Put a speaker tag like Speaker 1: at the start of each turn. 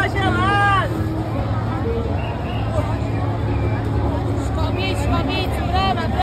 Speaker 1: 发现了